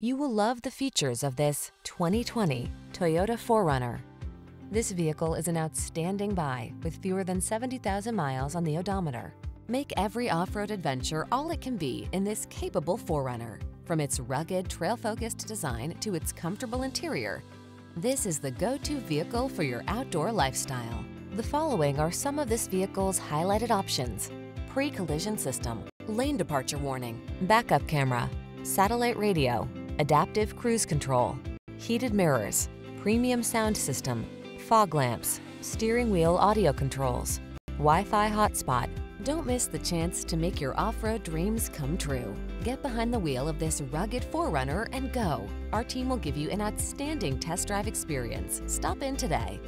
You will love the features of this 2020 Toyota 4Runner. This vehicle is an outstanding buy with fewer than 70,000 miles on the odometer. Make every off-road adventure all it can be in this capable 4Runner. From its rugged, trail-focused design to its comfortable interior, this is the go-to vehicle for your outdoor lifestyle. The following are some of this vehicle's highlighted options. Pre-collision system, lane departure warning, backup camera, satellite radio, adaptive cruise control, heated mirrors, premium sound system, fog lamps, steering wheel audio controls, Wi-Fi hotspot. Don't miss the chance to make your off-road dreams come true. Get behind the wheel of this rugged 4Runner and go. Our team will give you an outstanding test drive experience. Stop in today.